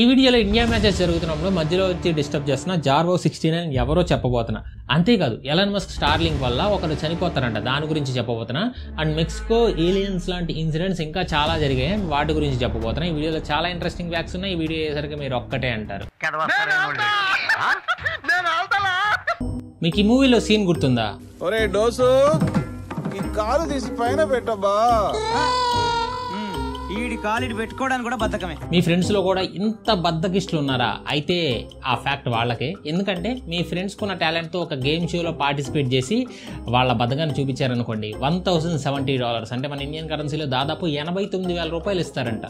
ఈ వీడియోలో India matches జరుగుతున్నప్పుడు మధ్యలో వచ్చి డిస్టర్బ్ చేస్తున్న జార్వో సిక్స్టీ నైన్ ఎవరో చెప్పబోతున్నా. అంతేకాదు ఎలన్ మస్క్ స్టార్లింగ్ వల్ల ఒకరు చనిపోతారంట దాని గురించి చెప్పబోతున్నా. అండ్ మెక్సికో ఏలియన్స్ లాంటి ఇన్సిడెంట్స్ ఇంకా చాలా జరిగాయి అండ్ వాటి గురించి చెప్పబోతున్నా. ఈ వీడియోలో చాలా ఇంట్రెస్టింగ్ ఫ్యాక్ట్స్ ఉన్నాయి ఈ వీడియో అయ్యేసరికి మీరు ఒక్కటే అంటారు. మీకు ఈ మూవీలో సీన్ గుర్తుందా? ఒరే డోసు ఈ కాలు తీసి పైన పెట్టబ్బా. ఈడి కాలిడి పెట్టుకోవడానికి కూడా బద్ధకమే. మీ ఫ్రెండ్స్లో కూడా ఇంత బద్దకిస్టులు ఉన్నారా అయితే ఆ ఫ్యాక్ట్ వాళ్ళకే. ఎందుకంటే మీ ఫ్రెండ్స్ కున్న టాలెంట్తో ఒక గేమ్ షోలో పార్టిసిపేట్ చేసి వాళ్ళ బద్ధకాన్ని చూపించారనుకోండి వన్ థౌసండ్ సెవెంటీ డాలర్స్ అంటే మన ఇండియన్ కరెన్సీలో దాదాపు ఎనభై తొమ్మిది వేల రూపాయలు ఇస్తారంట.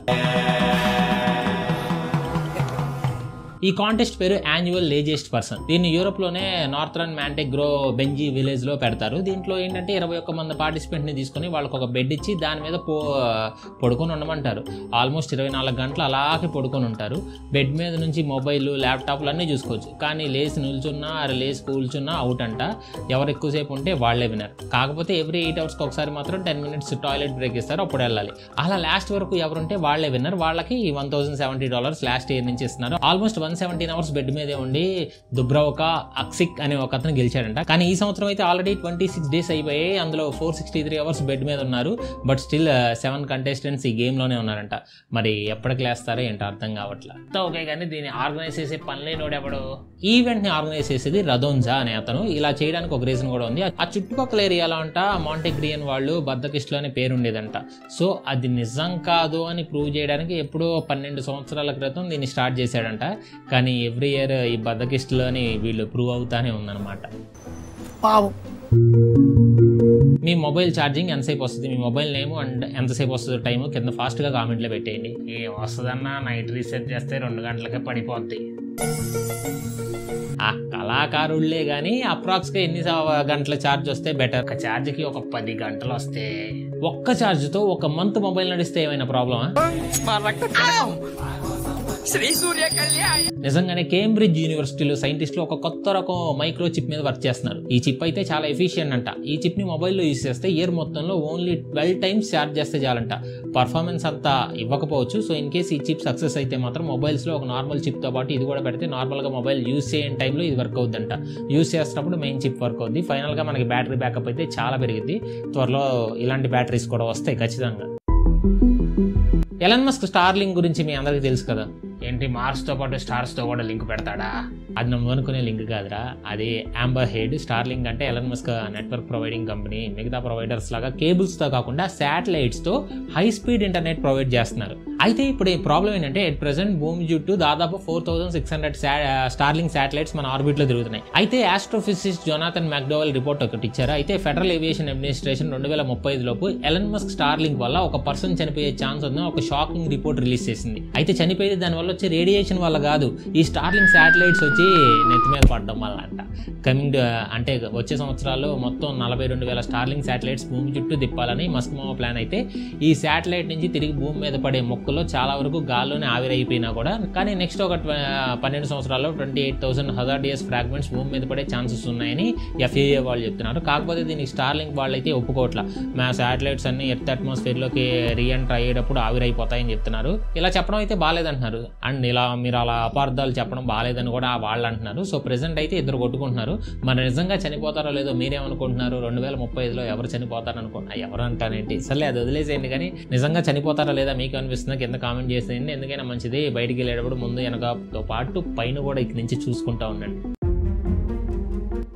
ఈ కాంటెస్ట్ పేరు యాన్యువల్ లేజెస్ట్ పర్సన్ దీన్ని యూరోప్లోనే నార్థరన్ మ్యాంటెగ్రో బెంజీ విలేజ్లో పెడతారు. దీంట్లో ఏంటంటే ఇరవై ఒక్క మంది పార్టిసిపెంట్ని తీసుకొని వాళ్ళకి ఒక బెడ్ ఇచ్చి దాని మీద పో పడుకొని ఉండమంటారు. ఆల్మోస్ట్ ఇరవై నాలుగు గంటలు అలాగే పడుకొని ఉంటారు. బెడ్ మీద నుంచి మొబైల్ ల్యాప్టాప్లు అన్నీ చూసుకోవచ్చు. కానీ లేచి నిల్చున్నా అరే లేచి కూల్చున్నా అవుట్ అంట. ఎవరు ఎక్కువసేపు ఉంటే వాళ్ళే వినరు కాకపోతే ఎవ్రీ ఎయిట్ అవర్స్కి ఒకసారి మాత్రం టెన్ మినిట్స్ టాయిలెట్ బ్రేక్ ఇస్తారు. అప్పుడు వెళ్ళాలి. అలా లాస్ట్ వరకు ఎవరుంటే వాళ్ళే విన్నర్ వాళ్ళకి one thousand seventy dollars last year నుంచి ఇస్తున్నారు. Almost one seventeen hours bed మీదే ఉండి దుబ్రవక అక్సిక్ అనే ఒక అతను గెలిచాడంట. కానీ ఈ సంవత్సరం అయితే ఆల్రెడీ ట్వంటీ సిక్స్ డేస్ అయిపోయాయి. అందులో four sixty three hours bed మీద ఉన్నారు. బట్ స్టిల్ సెవెన్ కంటెస్టెంట్స్ ఈ గేమ్లోనే ఉన్నారంట. మరి ఎప్పటికి లేస్తారో ఏంటో అర్థం కావట్లే. ఓకే కానీ దీన్ని ఆర్గనైజ్ చేసే పనిలేనోడు ఎవడు? ఈవెంట్ని ఆర్గనైజ్ చేసేది రదోన్జా అనే అతను. ఇలా చేయడానికి ఒక రీజన్ కూడా ఉంది. ఆ చుట్టుపక్కల ఏరియాలో అంట మాంటెగ్రియన్ వాళ్ళు బద్దకిస్టులు అనే పేరు ఉండేదంట. సో అది నిజం కాదు అని ప్రూవ్ చేయడానికి ఎప్పుడో పన్నెండు సంవత్సరాల క్రితం దీన్ని స్టార్ట్ చేశాడంట. కానీ ఎవ్రీ ఇయర్ ఈ బద్దకిస్టులు అని వీళ్ళు ప్రూవ్ అవుతానే ఉందన్నమాట. పావు మీ మొబైల్ ఛార్జింగ్ ఎంతసేపు వస్తుంది? మీ మొబైల్ నేమ్ అండ్ ఎంతసేపు వస్తుందో? టైం కింద ఫాస్ట్గా కామెంట్లో పెట్టేయండి. ఏం వస్తుందన్నా నైట్ రీసెట్ చేస్తే రెండు గంటలకే పడిపోద్ది. ఆ కళాకారుళ్ళే కానీ అప్రాక్స్గా ఎన్ని గంటల ఛార్జ్ వస్తే బెటర్? ఒక ఛార్జ్కి ఒక పది గంటలు వస్తే ఒక్క ఛార్జ్తో ఒక మంత్ మొబైల్ నడిస్తే ఏమైనా ప్రాబ్లమా? నిజంగానే కేంబ్రిడ్జ్ యూనివర్సిటీలో సైంటిస్టులు ఒక కొత్త రకం మైక్రో చిప్ మీద వర్క్ చేస్తున్నారు. ఈ చిప్ అయితే చాలా ఎఫిషియెంట్ అంట. ఈ చిప్ని మొబైల్లో యూస్ చేస్తే ఇయర్ మొత్తంలో ఓన్లీ ట్వెల్వ్ టైమ్స్ ఛార్జ్ చేస్తే చాలంట. పర్ఫార్మెన్స్ అంతా ఇవ్వకపోవచ్చు. సో ఇన్ కేస్ ఈ చిప్ సక్సెస్ అయితే మాత్రం మొబైల్స్లో ఒక నార్మల్ చిప్తో పాటు ఇది కూడా పెడితే నార్మల్గా మొబైల్ యూస్ చేయని టైంలో ఇది వర్క్ అవుద్దంట. యూస్ చేస్తున్నప్పుడు మెయిన్ చిప్ వర్క్ అవుద్ది. ఫైనల్గా మనకి బ్యాటరీ బ్యాకప్ అయితే చాలా పెరిగింది త్వరలో ఇలాంటి బ్యాటరీస్ కూడా వస్తాయి ఖచ్చితంగా. ఎలన్ మస్క్ స్టార్లింగ్ గురించి మీ అందరికీ తెలుసు కదా? ఏంటి మార్స్తో పాటు స్టార్స్తో కూడా లింక్ పెడతాడా? అది నువ్వు అనుకునే లింక్ కాదురా. అది యాంబర్ హెడ్ స్టార్లింక్ అంటే Elon Musk network providing company మిగతా ప్రొవైడర్స్ లాగా కేబుల్స్తో కాకుండా శాటిలైట్స్తో హై స్పీడ్ ఇంటర్నెట్ ప్రొవైడ్ చేస్తున్నారు. అయితే ఇప్పుడు ఈ ప్రాబ్లం ఏంటంటే ఎట్ ప్రెసెంట్ భూమి చుట్టూ దాదాపు four thousand six hundred Starlink satellites మన ఆర్బిట్లో తిరుగుతున్నాయి. అయితే ఆస్ట్రోఫిజిసిస్ట్ జొనాథన్ మ్యాక్డోవల్ రిపోర్ట్ ఒకటి ఇచ్చారు. అయితే ఫెడరల్ ఏవియేషన్ అడ్మినిస్ట్రేషన్ రెండు వేల ముప్పై లోపు ఎలన్ మస్క్ స్టార్లింక్ వల్ల ఒక పర్సన్ చనిపోయే ఛాన్స్ ఉందని ఒక షాకింగ్ రిపోర్ట్ రిలీజ్ చేసింది. అయితే చనిపోయేది దానివల్ల వచ్చే రేడియేషన్ వల్ల కాదు ఈ స్టార్లింగ్ శాటిలైట్స్ వచ్చి నెత్తి మీద పడడం వల్ల అంట కమింగ్ అంటే వచ్చే సంవత్సరాల్లో మొత్తం నలభై రెండు వేల స్టార్లింగ్ శాటిలైట్స్ భూమి చుట్టూ తిప్పాలని మస్క్ మామ ప్లాన్ అయితే ఈ శాటిలైట్ నుంచి తిరిగి భూమి మీద పడే మొక్కలో చాలా వరకు గాల్లోనే ఆవిరైపోయినా కూడా కానీ నెక్స్ట్ ఒక పన్నెండు సంవత్సరాల్లో twenty eight thousand hazardous fragments భూమి మీద పడే ఛాన్సెస్ ఉన్నాయని ఎఫ్ఏఏ వాళ్ళు చెప్తున్నారు. కాకపోతే దీనికి స్టార్లింగ్ వాళ్ళు అయితే ఒప్పుకోవట్ల. మా శాటిలైట్స్ అన్ని ఎర్త్ అట్మాస్ఫియర్లోకి రీఎంటర్ అయ్యేటప్పుడు ఆవిరైపోతాయని చెప్తున్నారు. ఇలా చెప్పడం అయితే బాగాలేదంటున్నారు. అండ్ ఇలా మీరు అలా అపార్థాలు చెప్పడం బాగాలేదని కూడా వాళ్ళు అంటున్నారు. సో ప్రెసెంట్ అయితే ఇద్దరు కొట్టుకుంటున్నారు. మరి నిజంగా చనిపోతారో లేదో మీరేమనుకుంటున్నారు? రెండు వేల ముప్పై ఐదులో ఎవరు చనిపోతారు అనుకుంటున్నా ఎవరు అంటారేంటి? సర్లే అది వదిలేసేయండి కానీ నిజంగా చనిపోతారా లేదా మీకు అనిపిస్తుందా? కింద కామెంట్ చేసేయండి. ఎందుకైనా మంచిది. బయటికి వెళ్ళేటప్పుడు ముందు వెనకతో పాటు పైన కూడా ఇక్కడి నుంచి చూసుకుంటా ఉండండి.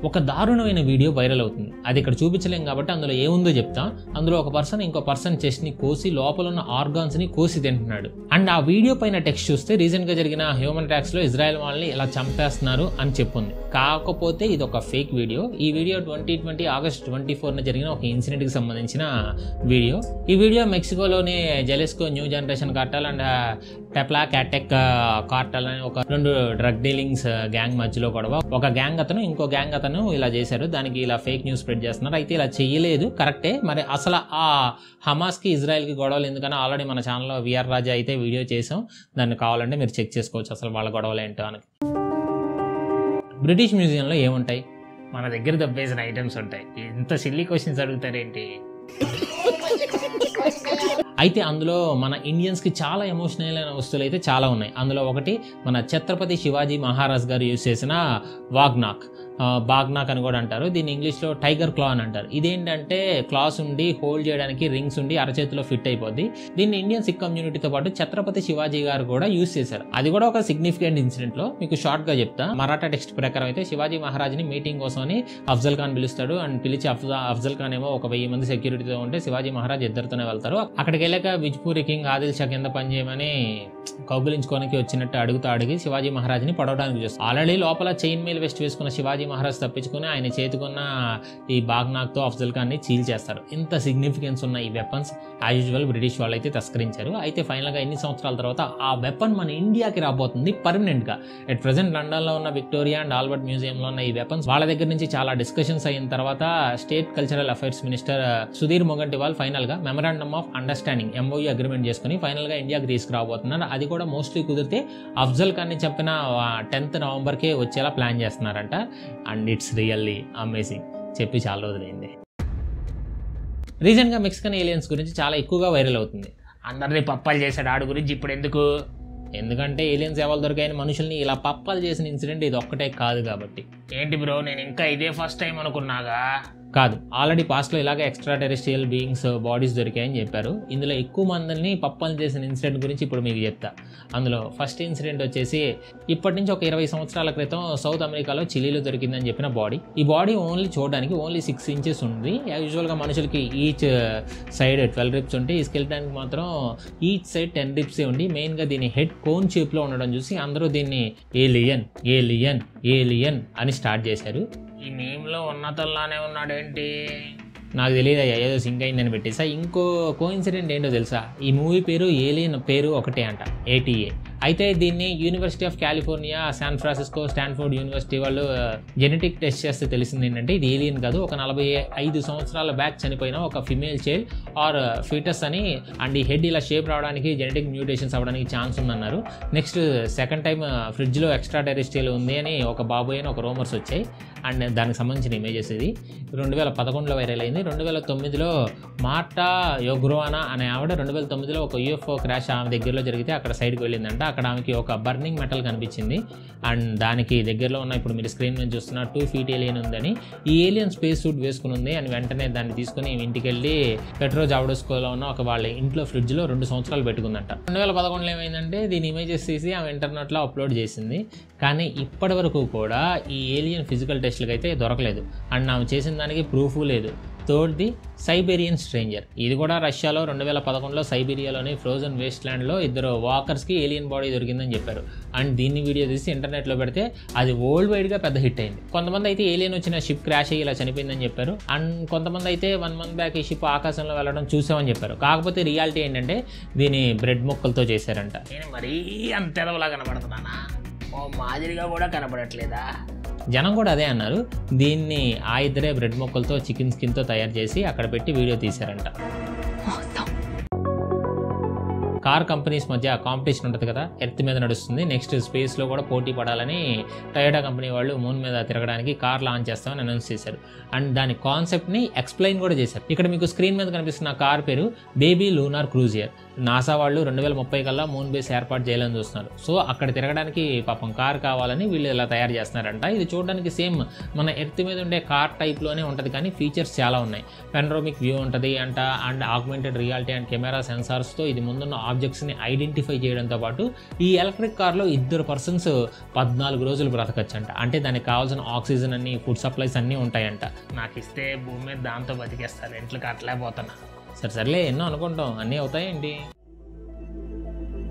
ఒక దారుణమైన వీడియో వైరల్ అవుతుంది. అది ఇక్కడ చూపించలేం కాబట్టి అందులో ఏముందో చెప్తా. అందులో ఒక పర్సన్ ఇంకో పర్సన్ చెస్ట్ని కోసి లోపల ఉన్న ఆర్గాన్స్ని కోసి తింటున్నాడు. అండ్ ఆ వీడియో పైన టెక్స్ట్ చూస్తే రీసెంట్గా జరిగిన హ్యూమన్ ట్యాక్స్లో లో ఇజ్రాయెల్ వాళ్ళని ఇలా చంపేస్తున్నారు అని చెప్పుంది. కాకపోతే ఇది ఒక ఫేక్ వీడియో ఈ video twenty twenty August twenty ఫోర్న జరిగిన ఒక ఇన్సిడెంట్కి సంబంధించిన వీడియో ఈ video మెక్సికోలోని Jalisco new generation cartel and టెప్లా క్యాటెక్ cartel అనే ఒక రెండు డ్రగ్ డీలింగ్స్ గ్యాంగ్ మధ్యలో గొడవ. ఒక గ్యాంగ్ అతను ఇంకో గ్యాంగ్ అతను ఇలా చేశారు దానికి ఇలా ఫేక్ న్యూస్ స్ప్రెడ్ చేస్తున్నారు. అయితే ఇలా చేయలేదు. కరెక్టే మరి అసలు ఆ హమాస్కి ఇజ్రాయెల్కి గొడవలు ఎందుకని ఆల్రెడీ మన ఛానల్లో విఆర్ రాజా అయితే వీడియో చేసాం దాన్ని కావాలంటే మీరు చెక్ చేసుకోవచ్చు అసలు వాళ్ళ గొడవలు ఏంటో అని. బ్రిటిష్ మ్యూజియంలో ఏముంటాయి? మన దగ్గర దబ్బేసిన ఐటమ్స్ ఉంటాయి. ఇంత సిల్లీ క్వశ్చన్స్ అడుగుతారేంటి? అయితే అందులో మన ఇండియన్స్కి చాలా ఎమోషనల్ అయిన వస్తువులు అయితే చాలా ఉన్నాయి. అందులో ఒకటి మన ఛత్రపతి శివాజీ మహారాజ్ గారు యూజ్ చేసిన వాగ్నాక్ బాగ్నాక్ అని కూడా అంటారు. దీన్ని ఇంగ్లీష్లో టైగర్ క్లా అని అంటారు. ఇదేంటంటే క్లాస్ ఉండి హోల్డ్ చేయడానికి రింగ్స్ ఉండి అరచేతిలో ఫిట్ అయిపోద్ది. దీన్ని ఇండియన్ సిక్ కమ్యూనిటీతో పాటు ఛత్రపతి శివాజీ గారు కూడా యూజ్ చేశారు. అది కూడా ఒక సిగ్నిఫికెంట్ ఇన్సిడెంట్లో మీకు షార్ట్గా చెప్తా. మరాఠా టెక్స్ట్ ప్రకారం అయితే శివాజీ మహారాజ్ని మీటింగ్ కోసమని అఫ్జల్ ఖాన్ పిలుస్తాడు. అండ్ పిలిచి అఫ్జా అఫ్జల్ ఖాన్ ఏమో ఒక వెయ్యి మంది సెక్యూరిటీతో ఉంటే శివాజీ మహారాజ్ ఇద్దరితోనే వెళ్తారు. అక్కడికి వెళ్ళాక విజ్పూరి కింగ్ ఆదిల్ షా కింద పనిచేయమని కౌగులించుకోనికి వచ్చినట్టు అడుగుతూ అడిగి శివాజీ మహారాజ్ని పడవడానికి చూస్తారు ఆల్రెడీ లోపల చైన్ మేల్ వెస్ట్ వేసుకున్న శివాజీ మహారాజ్ తప్పించుకుని ఆయన చేతికున్న ఈ బాగ్నాక్తో అఫ్జల్ ఖాన్ని చీల్ చేస్తారు. ఇంత సిగ్నిఫికెన్స్ ఉన్న ఈ వెపన్స్ యాజ్ యూజువల్ బ్రిటిష్ వాళ్ళు అయితే తస్కరించారు. అయితే ఫైనల్గా ఎన్ని సంవత్సరాల తర్వాత ఆ వెపన్ మన ఇండియాకి రాబోతుంది పర్మనెంట్గా ఎట్ ప్రజెంట్ లండన్లో ఉన్న విక్టోరియా అండ్ ఆల్బర్ట్ మ్యూజియంలో ఉన్న ఈ వెపన్స్ వాళ్ళ దగ్గర నుంచి చాలా డిస్కషన్స్ అయిన తర్వాత state cultural affairs minister Sudhir Mungantiwar ఫైనల్గా memorandum of understanding MOE agreement చేసుకుని ఫైనల్గా ఇండియాకి తీసుకురాబోతున్నారు. అది కూడా మోస్ట్లీ కుదిరితే అఫ్జల్ ఖాన్ని చెప్పిన టెన్త్ నవంబర్కే వచ్చేలా ప్లాన్ చేస్తున్నారంట. అండ్ ఇట్స్ రియల్లీ అమేజింగ్ చెప్పి చాలా రోజులైంది. రీసెంట్గా మెక్సికన్ ఏలియన్స్ గురించి చాలా ఎక్కువగా వైరల్ అవుతుంది. అందరినీ పప్పాలు చేశాడు ఆడు గురించి ఇప్పుడు ఎందుకు? ఎందుకంటే ఏలియన్స్ ఎవరు దొరికాయని మనుషుల్ని ఇలా పప్పాలు చేసిన ఇన్సిడెంట్ ఇది ఒక్కటే కాదు కాబట్టి. ఏంటి బ్రో నేను ఇంకా ఇదే ఫస్ట్ టైం అనుకున్నాగా? కాదు. ఆల్రెడీ పాస్ట్లో ఇలాగే ఎక్స్ట్రా టెరిస్ట్రియల్ బీయింగ్స్ బాడీస్ దొరికాయని చెప్పారు. ఇందులో ఎక్కువ మందిని పప్పలు చేసిన ఇన్సిడెంట్ గురించి ఇప్పుడు మీకు చెప్తా. అందులో ఫస్ట్ ఇన్సిడెంట్ వచ్చేసి ఇప్పటి నుంచి ఒక ఇరవై సంవత్సరాల క్రితం సౌత్ అమెరికాలో చిలీలో దొరికిందని చెప్పిన బాడీ ఈ బాడీ ఓన్లీ చూడడానికి ఓన్లీ సిక్స్ ఇంచెస్ ఉంది. యూజువల్గా మనుషులకి ఈచ్ సైడ్ ట్వెల్వ్ రిప్స్ ఉంటే ఈ స్కెల్టానికి మాత్రం ఈచ్ సైడ్ టెన్ రిప్సే ఉండి మెయిన్గా దీని హెడ్ కోన్ షేప్లో ఉండడం చూసి అందరూ దీన్ని ఏలియన్ ఏలియన్ ఏలియన్ అని స్టార్ట్ చేశారు. ఈ నేమ్లో ఉన్నతల్లానే ఉన్నాడేంటి? నాకు తెలియదు అయ్యా ఏదో సింక్ అయిందని పెట్టేసా. ఇంకో కో ఇన్సిడెంట్ ఏంటో తెలుసా? ఈ మూవీ పేరు ఏలియన్ పేరు ఒకటే అంట ఏటీఏ అయితే దీన్ని University of California San Francisco Stanford University వాళ్ళు జెనెటిక్ టెస్ట్ చేస్తే తెలిసింది ఏంటంటే ఇది ఏలియన్ కాదు. ఒక నలభై ఐదు సంవత్సరాల బ్యాక్ చనిపోయిన ఒక ఫిమేల్ చైల్డ్ ఆర్ ఫీటస్ అని అండ్ ఈ హెడ్ ఇలా షేప్ రావడానికి జెనెటిక్ మ్యూటేషన్స్ అవ్వడానికి ఛాన్స్ ఉందన్నారు. నెక్స్ట్ సెకండ్ టైం ఫ్రిడ్జ్లో ఎక్స్ట్రా టెరిస్టియల్ ఉంది అని ఒక బాబోయ్ అని ఒక రూమర్స్ వచ్చాయి. అండ్ దానికి సంబంధించిన ఇమేజెస్ ఇది. రెండు వేల పదకొండులో వైరల్ అయింది. రెండు వేల తొమ్మిదిలో మార్టా యోగ్రోవానా అనే ఆవిడ రెండు వేల తొమ్మిదిలో ఒక యూఎఫ్ఓ క్రాష్ ఆమె దగ్గరలో జరిగితే అక్కడ సైడ్కి వెళ్ళిందంట. అక్కడ ఆమెకి ఒక బర్నింగ్ మెటల్ కనిపించింది. అండ్ దానికి దగ్గరలో ఉన్న ఇప్పుడు మీరు స్క్రీన్ మీద చూస్తున్న టూ ఫీట్ ఏలియన్ ఉందని ఈ ఏలియన్ స్పేస్ సూట్ వేసుకుని ఉంది. అని వెంటనే దాన్ని తీసుకుని ఇంటికి వెళ్ళి పెట్రో జావడోస్కోలో ఉన్న ఒక వాళ్ళ ఇంట్లో ఫ్రిడ్జ్లో రెండు సంవత్సరాలు పెట్టుకుందంట. రెండు వేల పదకొండులో ఏమైందంటే దీని ఇమేజెస్ తీసి ఆమె ఇంటర్నెట్లో అప్లోడ్ చేసింది. కానీ ఇప్పటి వరకు కూడా ఈ ఏలియన్ ఫిజికల్ టెస్ట్లకు అయితే దొరకలేదు. అండ్ ఆమె చేసిన దానికి ప్రూఫ్ లేదు. థర్డ్ది సైబీరియన్ సైబేరియన్ స్ట్రేంజర్. ఇది కూడా రష్యాలో రెండు వేల పదకొండులో సైబీరియాలోని ఫ్రోజన్ వేస్ట్ ల్యాండ్లో ఇద్దరు వాకర్స్కి ఏలియన్ బాడీ దొరికిందని చెప్పారు. అండ్ దీన్ని వీడియో తీసి ఇంటర్నెట్లో పెడితే అది వరల్డ్ వైడ్గా పెద్ద హిట్ అయింది. కొంతమంది అయితే ఏలియన్ వచ్చిన షిప్ క్రాష్ అయ్యి ఇలా చనిపోయిందని చెప్పారు. అండ్ కొంతమంది అయితే వన్ మంత్ బ్యాక్ ఈ షిప్ ఆకాశంలో వెళ్ళడం చూసామని చెప్పారు. కాకపోతే రియాలిటీ ఏంటంటే దీని బ్రెడ్ ముక్కలతో చేశారంట. నేను మరీ అంత ఎదవలా కనబడుతున్నానా? ఓ మాదిరిగా కూడా కనబడట్లేదా? జనం కూడా అదే అన్నారు. దీన్ని ఆ ఇద్దరే బ్రెడ్ ముక్కలతో చికెన్ స్కిన్తో తయారు చేసి అక్కడ పెట్టి వీడియో తీశారంట. కార్ కంపెనీస్ మధ్య కాంపిటీషన్ ఉంటుంది కదా ఎర్త్ మీద నడుస్తుంది. నెక్స్ట్ స్పేస్లో కూడా పోటీ పడాలని టయోటా కంపెనీ వాళ్ళు మూన్ మీద తిరగడానికి కార్ లాంచ్ చేస్తామని అనౌన్స్ చేశారు. అండ్ దాని కాన్సెప్ట్ని ఎక్స్ప్లెయిన్ కూడా చేశారు. ఇక్కడ మీకు స్క్రీన్ మీద కనిపిస్తున్న కార్ పేరు బేబీ లూనార్ క్రూజియర్ నాసా వాళ్ళు రెండు వేల ముప్పై కల్లా మూన్ బేస్ ఏర్పాటు చేయాలని చూస్తున్నారు. సో అక్కడ తిరగడానికి పాపం కార్ కావాలని వీళ్ళు ఇలా తయారు చేస్తున్నారంట. ఇది చూడడానికి సేమ్ మన ఎర్త్ మీద ఉండే కార్ టైప్లోనే ఉంటుంది కానీ ఫీచర్స్ చాలా ఉన్నాయి. పెనరోమిక్ వ్యూ ఉంటుంది అంట and augmented reality and camera సెన్సార్స్తో ఇది ముందున్న ఆబ్జెక్ట్స్ని ఐడెంటిఫై చేయడంతో పాటు ఈ ఎలక్ట్రిక్ కార్లో ఇద్దరు పర్సన్స్ పద్నాలుగు రోజులు బ్రతకచ్చంట. అంటే దానికి కావాల్సిన ఆక్సిజన్ అన్ని ఫుడ్ సప్లైస్ అన్నీ ఉంటాయంట. నాకు ఇస్తే భూమి మీద దాంతో బతికేస్తారు ఇంట్లోకి అట్లేకపోతున్నా సరే సర్లే ఎన్నో అనుకుంటాం. అన్నీ అవుతాయేంటి?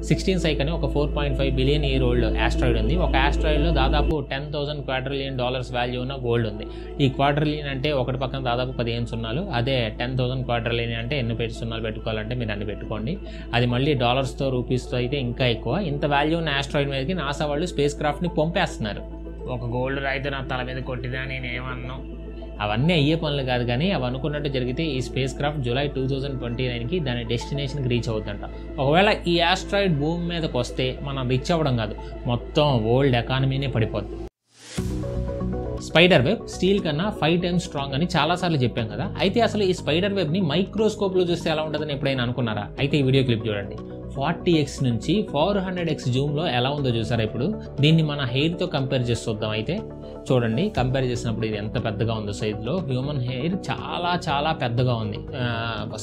సిక్స్టీన్ సైక్ అని ఒక four point five billion year old asteroid ఉంది. ఒక ఆస్ట్రాయిడ్లో దాదాపు ten thousand quadrillion dollars value ఉన్న గోల్డ్ ఉంది. ఈ క్వార్టర్లియన్ అంటే ఒకటి పక్కన దాదాపు పదిహేను సున్నాలు అదే టెన్ థౌసండ్ క్వార్టర్లియన్ అంటే ఎన్ని పెట్టి సున్నాలు పెట్టుకోవాలంటే మీరు అన్ని పెట్టుకోండి. అది మళ్ళీ డాలర్స్తో రూపీస్తో అయితే ఇంకా ఎక్కువ. ఇంత వాల్యూ ఉన్న ఆస్ట్రాయిడ్ మీదకి నాసా వాళ్ళు స్పేస్ క్రాఫ్ట్ని పంపేస్తున్నారు. ఒక గోల్డ్ రైతు నా తల మీద కొట్టిదా? నేను ఏమన్నా? అవన్నీ అయ్యే పనులు కాదు కానీ అవి అనుకున్నట్టు జరిగితే ఈ spacecraft July two thousand twenty నైన్కి దాని డెస్టినేషన్కి రీచ్ అవుతుందంట. ఒకవేళ ఈ ఆస్ట్రాయిడ్ భూమి మీదకి వస్తే మనం రీచ్ అవ్వడం కాదు. మొత్తం వరల్డ్ ఎకానమీనే పడిపోద్ది. స్పైడర్ వెబ్ స్టీల్ కన్నా ఫైవ్ టైమ్స్ స్ట్రాంగ్ అని చాలా సార్లు చెప్పాం కదా. అయితే అసలు ఈ స్పైడర్ వెబ్ని మైక్రోస్కోప్లో చూస్తే ఎలా ఉంటుందని ఎప్పుడైనా అనుకున్నారా? అయితే ఈ వీడియో క్లిప్ చూడండి. ఫార్టీ ఎక్స్ నుంచి ఫోర్ హండ్రెడ్ ఎక్స్ జూమ్లో ఎలా ఉందో చూసారా ఇప్పుడు? దీన్ని మన హెయిర్తో కంపేర్ చేసి చూద్దాం అయితే. చూడండి కంపేర్ చేసినప్పుడు ఇది ఎంత పెద్దగా ఉందో సైజులో. హ్యూమన్ హెయిర్ చాలా చాలా పెద్దగా ఉంది.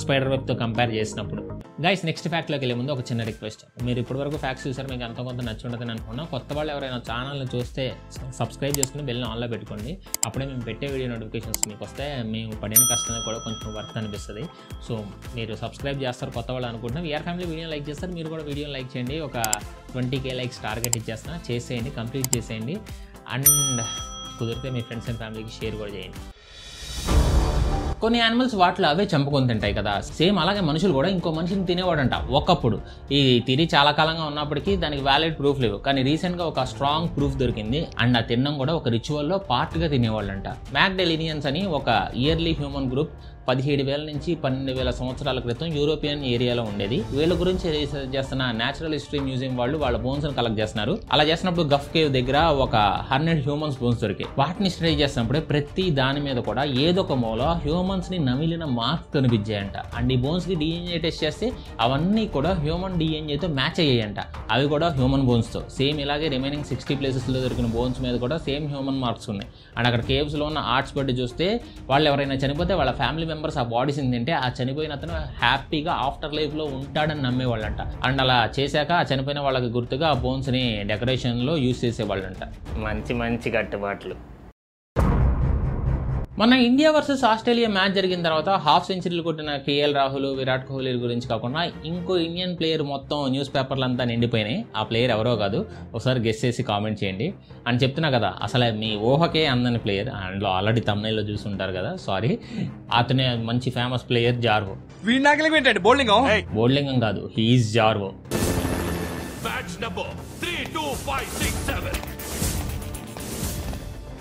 స్పైడర్ వెబ్తో కంపేర్ చేసినప్పుడు. గైస్ నెక్స్ట్ ఫ్యాక్ట్లోకి వెళ్ళే ముందు ఒక చిన్న రిక్వెస్ట్. మీరు ఇప్పటివరకు ఫ్యాక్ట్స్ చూసారు మీకు అంత కొంత నచ్చి ఉండదని అనుకున్నా. కొత్త వాళ్ళు ఎవరైనా ఛానల్ని చూస్తే సబ్స్క్రైబ్ చేసుకుని బెల్ని ఆన్లో పెట్టుకోండి. అప్పుడే మేము పెట్టే వీడియో నోటిఫికేషన్స్ మీకు వస్తే మేము పడిన కష్టమే కూడా కొంచెం వర్త్ అనిపిస్తుంది. సో మీరు సబ్స్క్రైబ్ చేస్తారు కొత్త వాళ్ళు అనుకుంటున్నా. వీఆర్ ఫ్యామిలీ వీడియో లైక్ ఒకసారి మీరు కూడా వీడియో లైక్ చేయండి. ఒక ట్వంటీ కే లైక్స్ టార్గెట్ ఇచ్చేస్తున్నా. చేసేయండి కంప్లీట్ చేసేయండి. అండ్ కుదిరితే మీ ఫ్రెండ్స్ అండ్ ఫ్యామిలీకి షేర్ కూడా చేయండి. కొన్ని యానిమల్స్ వాటిలో అవే చంపుకొని తింటాయి కదా. సేమ్ అలాగే మనుషులు కూడా ఇంకో మనిషిని తినేవాడంట. ఒకప్పుడు ఈ తిని చాలా కాలంగా ఉన్నప్పటికీ దానికి వ్యాలిడ్ ప్రూఫ్ లేవు. కానీ రీసెంట్గా ఒక స్ట్రాంగ్ ప్రూఫ్ దొరికింది. అండ్ ఆ తినడం కూడా ఒక రిచువల్లో పార్ట్గా తినేవాళ్ళంట. మ్యాక్డెలినియన్స్ అని ఒక ఇయర్లీ హ్యూమన్ గ్రూప్ పదిహేడు వేల నుంచి పన్నెండు వేల సంవత్సరాల క్రితం యూరోపియన్ ఏరియాలో ఉండేది. వీళ్ళ గురించి రీసెర్చ్ చేస్తున్న నేచురల్ హిస్టరీ మ్యూజియం వాళ్ళు వాళ్ళ బోన్స్ కలెక్ట్ చేస్తున్నారు. అలా చేసినప్పుడు గఫ్ కేవ్ దగ్గర ఒక హండ్రెడ్ హ్యూమన్స్ బోన్స్ దొరికాయి. వాటిని స్టడీ చేసినప్పుడు ప్రతి దాని మీద కూడా ఏదో ఒక మూల హ్యూమన్స్ని నమిలిన మార్క్స్ కనిపించాయంట. అండ్ ఈ బోన్స్కి డిఎన్ఏ టెస్ట్ చేస్తే అవన్నీ కూడా హ్యూమన్ డిఎన్ఏతో మ్యాచ్ అయ్యాయంట. అవి కూడా హ్యూమన్ బోన్స్తో. సేమ్ ఇలాగే రిమైనింగ్ సిక్స్టీ ప్లేసెస్లో దొరికిన బోన్స్ మీద కూడా సేమ్ హ్యూమన్ మార్క్స్ ఉన్నాయి. అండ్ అక్కడ కేవ్స్లో ఉన్న ఆర్ట్స్ బట్టి చూస్తే వాళ్ళు ఎవరైనా చనిపోతే వాళ్ళ ఫ్యామిలీ మెంబర్స్ ఆ బాడీస్ తింటే ఆ చనిపోయిన అతను హ్యాపీగా ఆఫ్టర్ లైఫ్లో ఉంటాడని నమ్మేవాళ్ళంట. అండ్ అలా చేశాక ఆ చనిపోయిన వాళ్ళకి గుర్తుగా ఆ బోన్స్ని డెకరేషన్లో యూస్ చేసేవాళ్ళంట. మంచి మంచి కట్టుబాట్లు. మన ఇండియా వర్సెస్ ఆస్ట్రేలియా మ్యాచ్ జరిగిన తర్వాత హాఫ్ సెంచరీలు కొట్టిన కేఎల్ రాహుల్ విరాట్ కోహ్లీ గురించి కాకుండా ఇంకో ఇండియన్ ప్లేయర్ మొత్తం న్యూస్ పేపర్లు అంతా నిండిపోయినాయి. ఆ ప్లేయర్ ఎవరో కాదు. ఒకసారి గెస్ చేసి కామెంట్ చేయండి. అని చెప్తున్నా కదా అసలు మీ ఊహకే అందని ప్లేయర్. అందులో ఆల్రెడీ తమిళలో చూసుంటారు కదా సారీ అతనే మంచి ఫేమస్ ప్లేయర్ జార్వో. బౌలింగ్ బోల్డింగం కాదు he is Jarvo. Batch number 32567.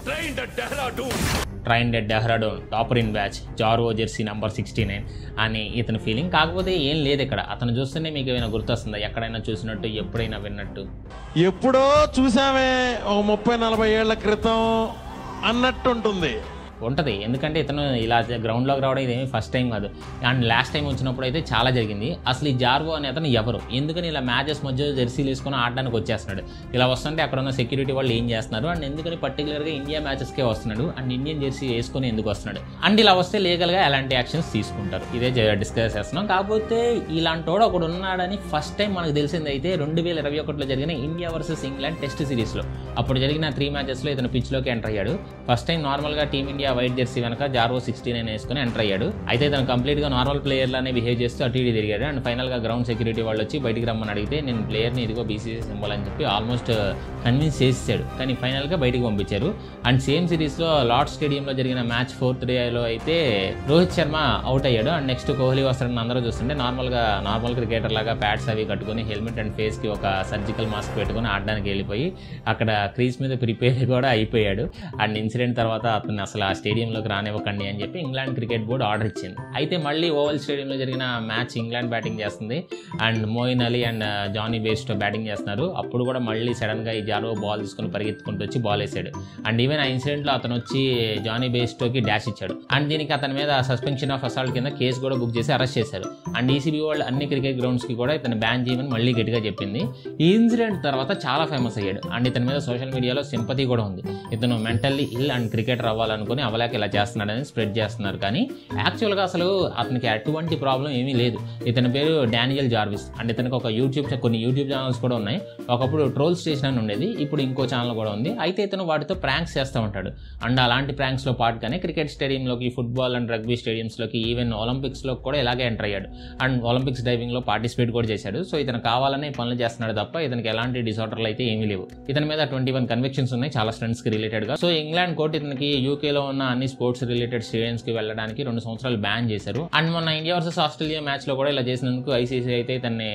Trained at Dehradun. Trained Dehradun topper in batch Jarvo jersey number sixty nine అని ఇతని ఫీలింగ్ కాకపోతే ఏం లేదు ఇక్కడ. అతను చూస్తేనే మీకు ఏమైనా గుర్తొస్తుందా? ఎక్కడైనా చూసినట్టు ఎప్పుడైనా విన్నట్టు. ఎప్పుడో చూసామే ఒక ముప్పై నలభై ఏళ్ళ క్రితం అన్నట్టు ఉంటుంది. ఎందుకంటే ఇతను ఇలా గ్రౌండ్లోకి రావడం ఇదేమి ఫస్ట్ టైం కాదు. అండ్ లాస్ట్ టైం వచ్చినప్పుడు అయితే చాలా జరిగింది. అసలు ఈ జార్గో అనే అతను ఎవరు? ఎందుకని ఇలా మ్యాచెస్ మధ్య జెర్సీలు వేసుకొని ఆడడానికి వచ్చేస్తున్నాడు? ఇలా వస్తుంటే అక్కడ ఉన్న సెక్యూరిటీ వాళ్ళు ఏం చేస్తున్నారు? అండ్ ఎందుకని పర్టికులర్గా ఇండియా మ్యాచెస్కే వస్తున్నాడు? అండ్ ఇండియన్ జెర్సీ వేసుకొని ఎందుకు వస్తున్నాడు? అండ్ ఇలా వస్తే లీగల్గా ఎలాంటి యాక్షన్స్ తీసుకుంటారు? ఇదే డిస్కస్ చేస్తున్నాం. కాకపోతే ఇలాంటి వాడు ఒకడు ఉన్నాడని ఫస్ట్ టైం మనకు తెలిసింది అయితే రెండు వేల ఇరవై ఒకటిలో జరిగిన ఇండియా వర్సెస్ ఇంగ్లాండ్ టెస్ట్ సిరీస్లో. అప్పుడు జరిగిన త్రీ మ్యాచెస్లో ఇతను పిచ్లోకి ఎంటర్ అయ్యాడు. ఫస్ట్ టైం నార్మల్గా టీమిండియా వైట్ జెర్సీ వెనక జార్వో సిక్స్టీ నైన్ వేసుకుని ఎంటర్ అయ్యాడు. అయితే ఇతను కంప్లీట్గా నార్మల్ ప్లేయర్లానే బిహేవ్ చేస్తూ అటు ఇటు తిరిగాడు. అండ్ ఫైనల్గా గ్రౌండ్ సెక్యూరిటీ వాళ్ళు వచ్చి బయటికి రమ్మని అడిగితే నేను ప్లేయర్ని ఇదిగో బీసీసీ సింబల్ అని చెప్పి ఆల్మోస్ట్ uh, కన్విన్స్ చేసేసాడు. కానీ ఫైనల్గా బయటికి పంపించారు. అండ్ సేమ్ సిరీస్లో లార్డ్ స్టేడియంలో జరిగిన మ్యాచ్ ఫోర్త్ డేలో అయితే రోహిత్ శర్మ అవుట్ అయ్యాడు. అండ్ నెక్స్ట్ కోహ్లీ వస్తాడని అందరూ చూస్తుంటే నార్మల్గా నార్మల్ క్రికెటర్ లాగా ప్యాడ్స్ అవి కట్టుకొని హెల్మెట్ అండ్ ఫేస్కి ఒక సర్జికల్ మాస్క్ పెట్టుకొని ఆడడానికి వెళ్ళిపోయి అక్కడ క్రీజ్ మీద ప్రిపేర్ కూడా అయిపోయాడు. అండ్ ఇన్సిడెంట్ తర్వాత అతను అసలు ఆ స్టేడియంలోకి రానివ్వకండి అని చెప్పి ఇంగ్లాండ్ క్రికెట్ బోర్డు ఆర్డర్ ఇచ్చింది. అయితే మళ్ళీ ఓవల్ స్టేడియంలో జరిగిన మ్యాచ్ ఇంగ్లాండ్ బ్యాటింగ్ చేస్తుంది. And Moeen Ali and Jonny Bairstow batting చేస్తున్నారు. అప్పుడు కూడా మళ్ళీ సడన్గా ఈ జారో బాల్ తీసుకొని పరిగెత్తుకుంటూ వచ్చి బాల్ వేసాడు. అండ్ ఈవెన్ ఆ ఇన్సిడెంట్లో అతను వచ్చి జానీ బేస్టోకి డాష్ ఇచ్చాడు. అండ్ దీనికి అతని మీద సస్పెన్షన్ ఆఫ్ అసాల్ట్ కింద కేసు కూడా బుక్ చేసి అరెస్ట్ చేశారు. అండ్ ఈసీబీ వాళ్ళు అన్ని క్రికెట్ గ్రౌండ్స్కి కూడా ఇతను బ్యాన్ చేయమని మళ్ళీ గట్టిగా చెప్పింది. ఈ ఇన్సిడెంట్ తర్వాత చాలా ఫేమస్ అయ్యాడు. అండ్ ఇతని మీద సోషల్ మీడియాలో సింపతి కూడా ఉంది. ఇతను మెంటల్లీ ఇల్ అండ్ క్రికెటర్ అవ్వాలనుకుని అవ్వలేక ఇలా చేస్తున్నాడని స్ప్రెడ్ చేస్తున్నారు. కానీ యాక్చువల్గా అసలు అతనికి అటువంటి ప్రాబ్లం ఏమీ లేదు. ఇతని పేరు డానియల్ జార్విస్. అండ్ ఇతనికి ఒక యూట్యూబ్ కొన్ని యూట్యూబ్ ఛానల్స్ కూడా ఉన్నాయి. ఒకప్పుడు ట్రోల్ స్టేషన్ అని ఉండేది. ఇప్పుడు ఇంకో ఛానల్ కూడా ఉంది. అయితే ఇతను వాటితో ప్రాంక్స్ చేస్తూ ఉంటాడు. అండ్ అలాంటి ప్రాంక్స్లో పాటుగానే క్రికెట్ స్టేడియంలోకి ఫుట్బాల్ అండ్ రగ్బీ స్టేడియంస్లోకి ఈవెన్ ఒలింపిక్స్లో కూడా ఇలాగే ఎంటర్ అయ్యాడు. అండ్ ఒలింపిక్స్ డైవింగ్లో పార్టిసిపేట్ కూడా చేశాడు. సో ఇతను కావాలనే పనులు చేస్తున్నాడు తప్ప ఇతనికి ఎలాంటి డిసార్డర్లు అయితే ఏమీ లేవు. ఇతని మీద ట్వంటీ వన్ కన్విక్షన్స్ ఉన్నాయి. చాలా స్టూడెంట్స్కి రిలేటెడ్గా. సో ఇంగ్లాండ్ కోర్టు ఇతనికి యూకేలో ఉన్న అన్ని స్పోర్ట్స్ రిలేటెడ్ స్టేడియంస్కి వెళ్ళడానికి రెండు సంవత్సరాలు బ్యాన్ చేశారు. అండ్ మొన్న ఇండియా వర్సెస్ ఆస్ట్రేలియా మ్యాచ్లో కూడా ఇలా చేసినందుకు ఐసీసీ అయితే తన్ని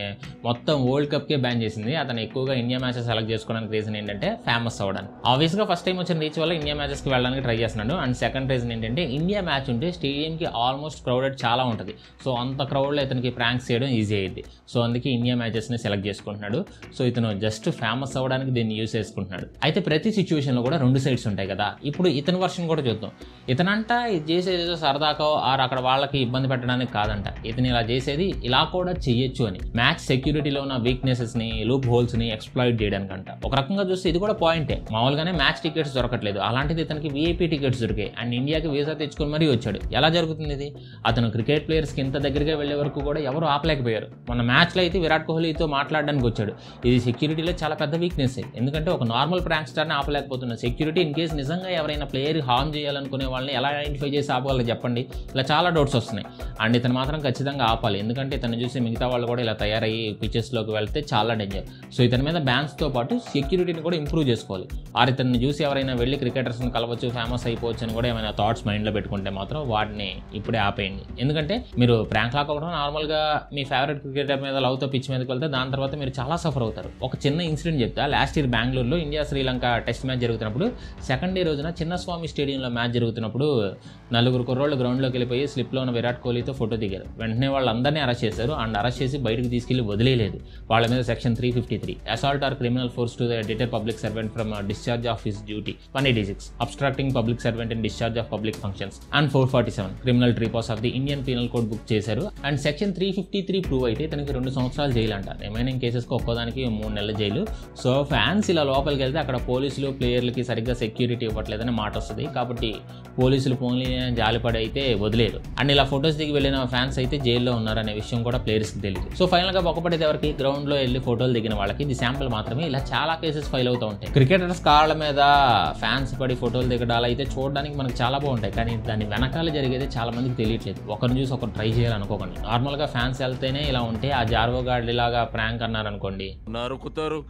మొత్తం వరల్డ్ కప్కే బ్యాన్ చేసింది. అతను ఎక్కువగా ఇండియా మ్యాచెస్ సెలెక్ట్ చేసుకోవడానికి రీజన్ ఏంటంటే ఫేమస్ అవ్వడానికి. ఆబ్వియస్గా ఫస్ట్ టైం వచ్చిన రీచ్ వల్ల ఇండియా మ్యాచెస్కి వెళ్ళడానికి ట్రై చేస్తున్నాడు. అండ్ సెకండ్ రీజన్ ఏంటంటే ఇండియా మ్యాచ్ ఉంటే స్టేడియంకి ఆల్మోస్ట్ క్రౌడెడ్ చాలా ఉంటుంది. సో అంత క్రౌడ్లో ఇతనికి ప్రాంక్స్ చేయడం ఈజీ అయ్యింది సో అందుకే ఇండియా మ్యాచెస్ని సెలెక్ట్ చేసుకుంటున్నాడు. సో ఇతను జస్ట్ ఫేమస్ అవ్వడానికి దీన్ని యూస్ చేసుకుంటున్నాడు. అయితే ప్రతి సిచ్యువేషన్లో కూడా రెండు సైడ్స్ ఉంటాయి కదా. ఇప్పుడు ఇతని వర్షన్ కూడా చూద్దాం. ఇతనంట ఇది చేసేది ఏదో సరదాకో ఆర్ అక్కడ వాళ్ళకి ఇబ్బంది పెట్టడానికి కాదంట. ఇతను ఇలా చేసేది ఇలా కూడా చెయ్యొచ్చు అని. మ్యాచ్ సెక్యూరిటీలో ఉన్న వీక్నెసెస్ని లూప్ హోల్స్ని ఎక్స్ప్లాయిట్ చేయడానికంట. ఒక రకంగా చూస్తే ఇది కూడా పాయింటే మామూలుగానే మ్యాచ్ టికెట్స్ దొరకట్లేదు. అలాంటిది ఇతనికి వీఐపీ టికెట్స్ దొరికాయి. అండ్ ఇండియాకి వీసా తెచ్చుకొని మరీ వచ్చాడు. ఎలా జరుగుతుంది ఇది? అతను క్రికెట్ ప్లేయర్స్కి ఇంత దగ్గరగా వెళ్ళే వరకు కూడా ఎవరు ఆపలేకపోయారు. మన మ్యాచ్లో అయితే విరాట్ కోహ్లీతో మాట్లాడడానికి వచ్చాడు. ఇది సెక్యూరిటీలో చాలా పెద్ద వీక్నెస్ ఎందుకంటే ఒక నార్మల్ ప్రాంక్ స్టార్ని ఆపలేకపోతున్న సెక్యూరిటీ ఇన్ కేసు నిజంగా ఎవరైనా ప్లేయర్ హార్మ్ అనుకునే వాళ్ళని ఎలా ఐడెంటిఫై చేసి ఆపగలరు చెప్పండి. ఇలా చాలా డౌట్స్ వస్తున్నాయి. అండ్ ఇతను మాత్రం ఖచ్చితంగా ఆపాలి. ఎందుకంటే ఇతను చూసి మిగతా వాళ్ళు కూడా ఇలా తయారయ్యి పిచెస్లోకి వెళ్తే చాలా డేంజర్ సో ఇతని మీద బ్యాన్స్తో పాటు సెక్యూరిటీని కూడా ఇంప్రూవ్ చేసుకోవాలి. ఆర్ ఇతన్ని చూసి ఎవరైనా వెళ్ళి క్రికెటర్స్ని కలవచ్చు ఫేమస్ అయిపోవచ్చు అని కూడా ఏమైనా థాట్స్ మైండ్లో పెట్టుకుంటే మాత్రం వాటిని ఇప్పుడే ఆపేయండి. ఎందుకంటే మీరు ప్రాంక్ లాక్కోవడం నార్మల్గా మీ ఫేవరెట్ క్రికెటర్ మీద లవ్తో పిచ్ మీదకి వెళ్తే దాని తర్వాత మీరు చాలా సఫర్ అవుతారు. ఒక చిన్న ఇన్సిడెంట్ చెప్తా. లాస్ట్ ఇయర్ బెంగళూరులో ఇండియా శ్రీలంక టెస్ట్ మ్యాచ్ జరుగుతున్నప్పుడు సెకండ్ డే రోజున చిన్నస్వామి స్టేడియంలో మ్యాచ్ జరుగుతున్నప్పుడు నలుగురు కుర్రోళ్ళు గ్రౌండ్లోకి వెళ్ళిపోయి స్లిప్లో ఉన్న విరాట్ కోహ్లీతో ఫోటో దిగారు. వెంటనే వాళ్ళందరినీ అరెస్ట్ చేశారు. అండ్ అరెస్ట్ చేసి బయటకు తీసుకెళ్ళి వదిలేయలేదు. వాళ్ళ మీద section three fifty three assault or criminal force to the deter public servant from discharge of his duty one eighty six obstructing public servant in discharge of public functions and four forty seven criminal trespass of the Indian penal code book చేశారు. And section three fifty three prove అయితే తనకి రెండు సంవత్సరాలు jail అంటారు remaining కేసెస్కి ఒక్కోదానికి మూడు నెలల jail. So fans ఇలా లోపలికి వెళ్తే అక్కడ పోలీసులు ప్లేయర్లకి సరిగ్గా సెక్యూరిటీ ఇవ్వట్లేదని మాట వస్తుంది. కాబట్టి పోలీసులు పోన్లీ అని జాలిపడి అయితే వదిలేరు. అండ్ ఇలా ఫొటోస్ దిగి వెళ్ళిన ఫ్యాన్స్ అయితే జైల్లో ఉన్నారనే విషయం కూడా ప్లేయర్స్కి తెలియదు సో ఫైనల్గా బొక్కపడేది ఎవరికి? గ్రౌండ్లో వెళ్ళి ఫోటోలు దిగిన వాళ్ళకి. ఇది శాంపుల్ మాత్రమే. ఇలా చాలా కేసెస్ ఫైల్ అవుతూ ఉంటాయి. క్రికెటర్స్ కాళ్ళ మీద ఫ్యాన్స్ పడి ఫోటోలు దిగడాలు అయితే చూడడానికి మనకు చాలా బాగుంటాయి. కానీ దాని వెనకాల జరిగేది చాలా మందికి తెలియట్లేదు. ఒకరిని చూసి ఒకరు ట్రై చేయాలనుకోకండి నార్మల్గా ఫ్యాన్స్ వెళ్తేనే ఇలా ఉంటే ఆ జార్వో గాడ్ ఇలాగా ప్రాంక్ అన్నారనుకోండి. నరుకుతారు.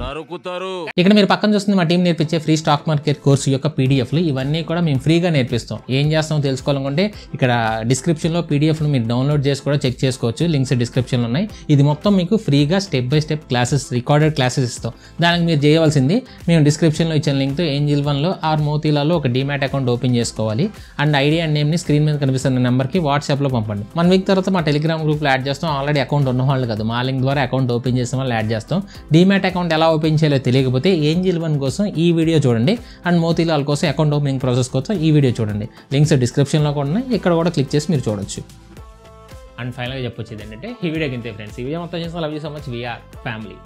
నరుకుతారు. ఇక్కడ మీరు పక్కన చూస్తుంది మా టీం నేర్పించే ఫ్రీ స్టాక్ మార్కెట్ కోర్సు యొక్క పీడిఎఫ్లు. ఇవన్నీ కూడా మేము ఫ్రీగా నేర్పిస్తాం. ఏం చేస్తామో తెలుసుకోవాలనుకుంటే ఇక్కడ డిస్క్రిప్షన్లో పీడిఎఫ్ను మీరు డౌన్లోడ్ చేసి కూడా చెక్ చేసుకోవచ్చు. లింక్స్ డిస్క్రిప్షన్లో ఉన్నాయి. ఇది మొత్తం మీకు ఫ్రీగా step by step classes recorded classes ఇస్తాం. దానికి మీరు చేయవలసింది మేము డిస్క్రిప్షన్లో ఇచ్చిన లింక్తో ఏంజిల్ వన్లో ఆర్ మోతీలాలో ఒక డిమాట్ అకౌంట్ ఓపెన్ చేసుకోవాలి. అండ్ ఐడి అండ్ నేమ్ని స్క్రీన్ మీద కనిపిస్తున్న నెంబర్కి వాట్సాప్లో పంపండి. వన్ వీక్ తర్వాత మా టెలిగ్రామ్ గ్రూప్లో యాడ్ చేస్తాం. ఆల్రెడీ అకౌంట్ ఉన్న వాళ్ళు కాదు. మా లింక్ ద్వారా అకౌంట్ ఓపెన్ చేసిన వాళ్ళు యాడ్ చేస్తాం. డీమ్యాట్ అకౌంట్ ఎలా ఓపెన్ చేయాలో తెలియకపోతే ఏంజిల్ వన్ కోసం ఈ వీడియో చూడండి. అండ్ మోతీలాల్ కోసం అకౌంట్ ఓపెనింగ్ ప్రాసెస్ కోసం ఈ వీడియో చూడండి. లింక్స్ డిస్క్రిప్షన్లో కూడా ఉన్నాయి. ఇక్కడ కూడా క్లిక్ చేసి మీరు చూడొచ్చు. అండ్ ఫైనల్గా చెప్పొచ్చేది ఏంటంటే ఈ వీడియోకి ఇంతే ఫ్రెండ్స్ ఈ వీడియో మొత్తం చేసిన love you so much we are family